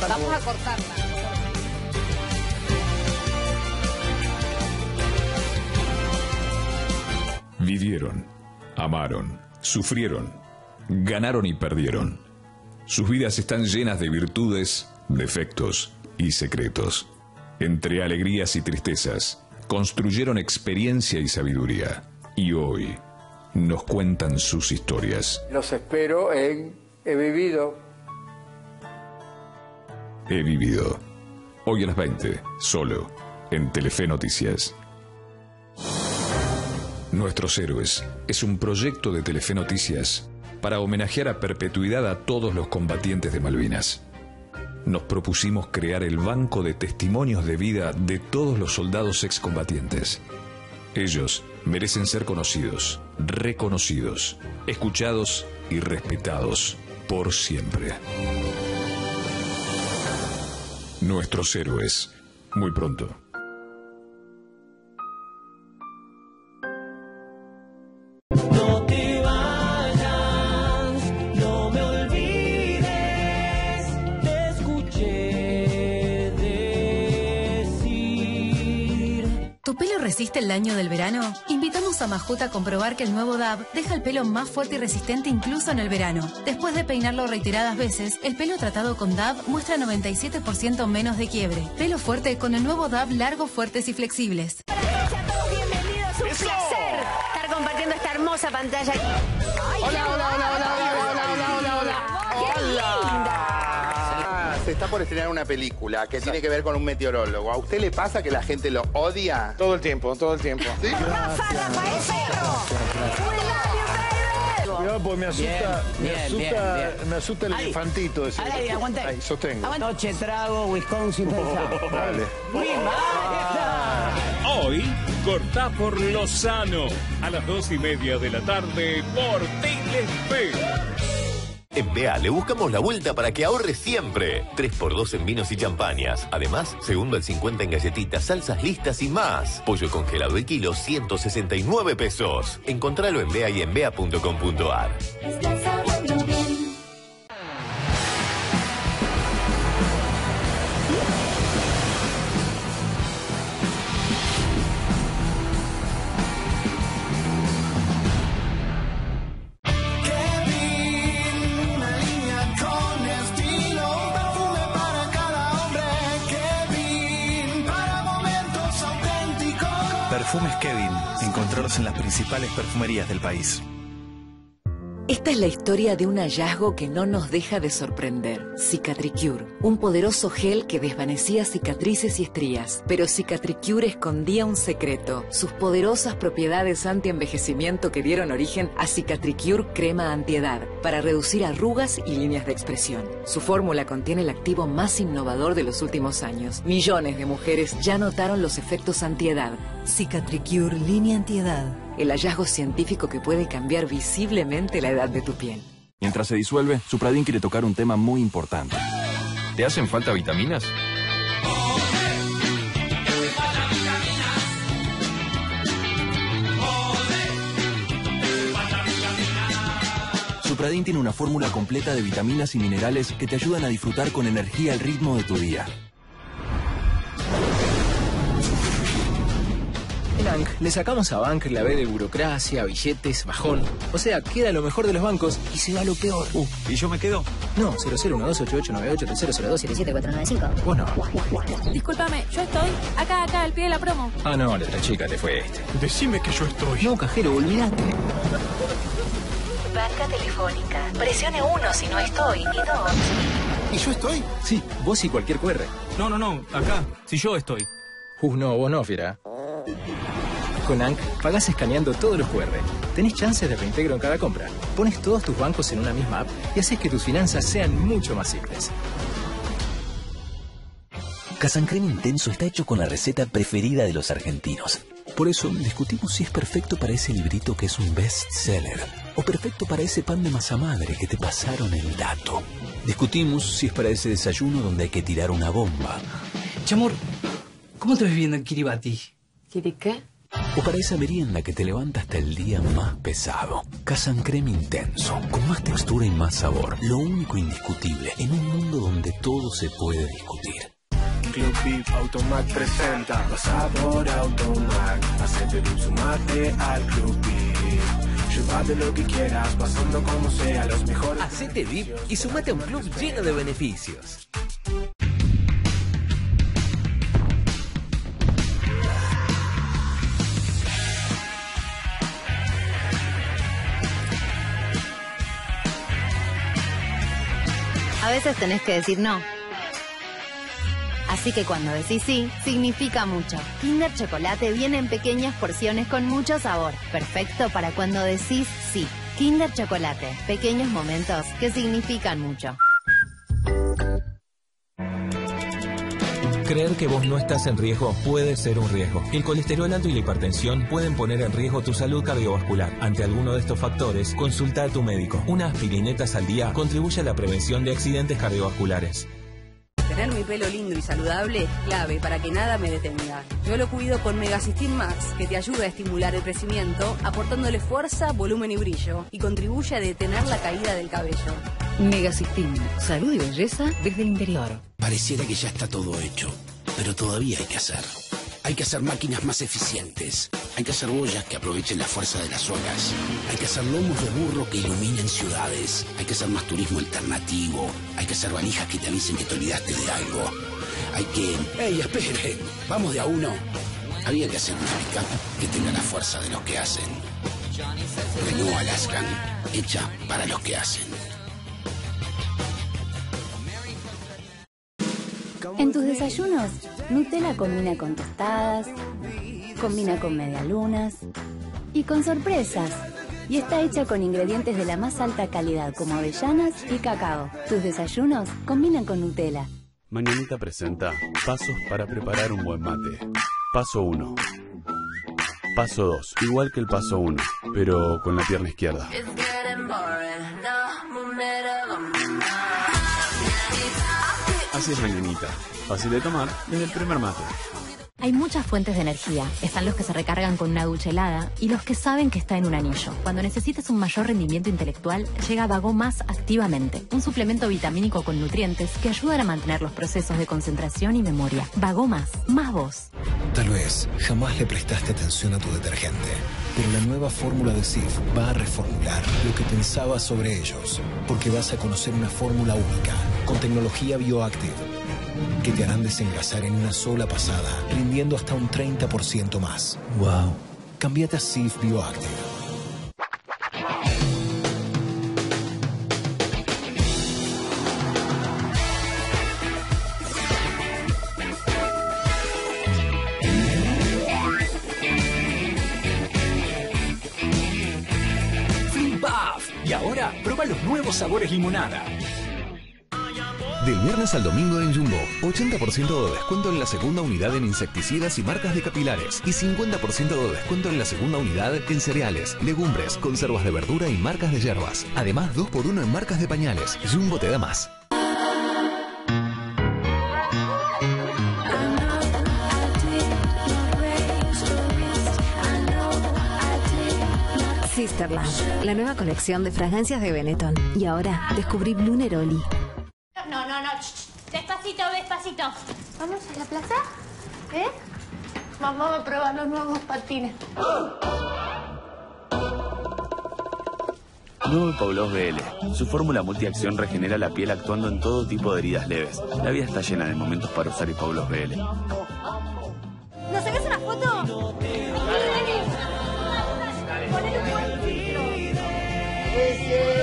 Vamos a cortarla. Vivieron, amaron, sufrieron, ganaron y perdieron. Sus vidas están llenas de virtudes, defectos y secretos. Entre alegrías y tristezas, construyeron experiencia y sabiduría. Y hoy nos cuentan sus historias. Los espero en He vivido. He vivido. Hoy a las 20, solo, en Telefe Noticias. Nuestros Héroes es un proyecto de Telefe Noticias para homenajear a perpetuidad a todos los combatientes de Malvinas. Nos propusimos crear el banco de testimonios de vida de todos los soldados excombatientes. Ellos merecen ser conocidos, reconocidos, escuchados y respetados por siempre. Nuestros héroes, muy pronto. Pelo resiste el daño del verano? Invitamos a Majuta a comprobar que el nuevo DAB deja el pelo más fuerte y resistente incluso en el verano. Después de peinarlo reiteradas veces, el pelo tratado con DAB muestra 97% menos de quiebre. Pelo fuerte con el nuevo DAB largos, fuertes y flexibles. Bienvenidos, un placer estar compartiendo esta hermosa pantalla. Ay, hola, hola, hola, hola, se está por estrenar una película que tiene que ver con un meteorólogo. ¿A usted le pasa que la gente lo odia? Todo el tiempo, todo el tiempo. ¿Sí? Cuidado, porque me asusta, Bien, me bien, asusta, bien, bien. me asusta el Ahí. elefantito ese. Ahí, aguante. Ahí, sostengo. Noche trago, Wisconsin, pensado. Dale. Hoy, cortá por Lozano. A las dos y media de la tarde por Telefe. En BA le buscamos la vuelta para que ahorre siempre. 3x2 en vinos y champañas. Además, segundo al 50 en galletitas, salsas listas y más. Pollo congelado el kilo, 169 pesos. Encontralo en BA y en BA.com.ar. Kevin. Encontrarlos en las principales perfumerías del país. Esta es la historia de un hallazgo que no nos deja de sorprender. Cicatricure, un poderoso gel que desvanecía cicatrices y estrías. Pero Cicatricure escondía un secreto, sus poderosas propiedades anti-envejecimiento que dieron origen a Cicatricure crema antiedad, para reducir arrugas y líneas de expresión. Su fórmula contiene el activo más innovador de los últimos años. Millones de mujeres ya notaron los efectos antiedad. Cicatricure línea antiedad. El hallazgo científico que puede cambiar visiblemente la edad de tu piel. Mientras se disuelve, Supradin quiere tocar un tema muy importante. ¿Te hacen falta vitaminas? Supradin tiene una fórmula completa de vitaminas y minerales que te ayudan a disfrutar con energía el ritmo de tu día. En ANC le sacamos a Bank la B de burocracia, billetes, bajón. O sea, queda lo mejor de los bancos y se va lo peor. ¿Y yo me quedo? No, 00128898302774995. Vos no. Discúlpame, yo estoy acá, acá, al pie de la promo. Ah, no, la otra chica te fue este. Decime que yo estoy. No, cajero, olvídate. Banca telefónica. Presione uno si no estoy. Y dos. ¿Y yo estoy? Sí, vos y cualquier QR. No, no, no, acá. Si yo estoy. Uh, no, vos no, fiera. Con ANC pagás escaneando todos los QR. Tenés chances de reintegro en cada compra. Pones todos tus bancos en una misma app y haces que tus finanzas sean mucho más simples. Casancreme Intenso está hecho con la receta preferida de los argentinos. Por eso discutimos si es perfecto para ese librito que es un bestseller o perfecto para ese pan de masa madre que te pasaron el dato. Discutimos si es para ese desayuno donde hay que tirar una bomba. Chamor, ¿cómo te ves viendo en Kiribati? ¿Kiri qué? O para esa merienda que te levanta hasta el día más pesado. Casan Creme Intenso, con más textura y más sabor. Lo único indiscutible en un mundo donde todo se puede discutir. Club VIP Automac presenta Pasador Automac Hacete un sumate al Club VIP Llévate lo que quieras, pasando como sea los mejores Hacete VIP y sumate a un club lleno de beneficios. A veces tenés que decir no. Así que cuando decís sí, significa mucho. Kinder Chocolate viene en pequeñas porciones con mucho sabor. Perfecto para cuando decís sí. Kinder Chocolate. Pequeños momentos que significan mucho. Creer que vos no estás en riesgo puede ser un riesgo. El colesterol alto y la hipertensión pueden poner en riesgo tu salud cardiovascular. Ante alguno de estos factores, consulta a tu médico. Unas aspirinetas al día contribuye a la prevención de accidentes cardiovasculares. Tener mi pelo lindo y saludable es clave para que nada me detenga. Yo lo cuido con Megasistin Max, que te ayuda a estimular el crecimiento, aportándole fuerza, volumen y brillo, y contribuye a detener la caída del cabello. Megasistin, salud y belleza desde el interior. Pareciera que ya está todo hecho, pero todavía hay que hacer. Hay que hacer máquinas más eficientes. Hay que hacer boyas que aprovechen la fuerza de las olas. Hay que hacer lomos de burro que iluminen ciudades. Hay que hacer más turismo alternativo. Hay que hacer valijas que te avisen que te olvidaste de algo. Hay que... ¡Ey, esperen! Vamos de a uno. Había que hacer una pickup que tenga la fuerza de los que hacen. Renault Alaskan, hecha para los que hacen. En tus desayunos, Nutella combina con tostadas, combina con medialunas y con sorpresas. Y está hecha con ingredientes de la más alta calidad como avellanas y cacao. Tus desayunos combinan con Nutella. Mañanita presenta Pasos para preparar un buen mate. Paso 1. Paso 2. Igual que el paso 1, pero con la pierna izquierda. Así es Mañanita. Fácil de tomar desde el primer mate. Hay muchas fuentes de energía. Están los que se recargan con una ducha helada y los que saben que está en un anillo. Cuando necesites un mayor rendimiento intelectual, llega Vago Más activamente, un suplemento vitamínico con nutrientes que ayudan a mantener los procesos de concentración y memoria. Vago Más, más vos. Tal vez jamás le prestaste atención a tu detergente, pero la nueva fórmula de Sif va a reformular lo que pensabas sobre ellos, porque vas a conocer una fórmula única, con tecnología bioactive que te harán desengrasar en una sola pasada, rindiendo hasta un 30% más. Wow. Cambiate a Sif Bioactive. Flip Puff. Y ahora, prueba los nuevos sabores limonada. Del viernes al domingo en Jumbo, 80% de descuento en la segunda unidad en insecticidas y marcas de capilares y 50% de descuento en la segunda unidad en cereales, legumbres, conservas de verdura y marcas de hierbas. Además, 2x1 en marcas de pañales. Jumbo te da más. Sisterland, la nueva colección de fragancias de Benetton. Y ahora descubrí Blue Neroli no. Despacito, despacito. ¿Vamos a la plaza? ¿Eh? Vamos a probar los nuevos patines. Nuevo Pablos BL. Su fórmula multiacción regenera la piel actuando en todo tipo de heridas leves. La vida está llena de momentos para usar el Pablos BL. ¿Nos sacas una foto? Dale, dale. Dale.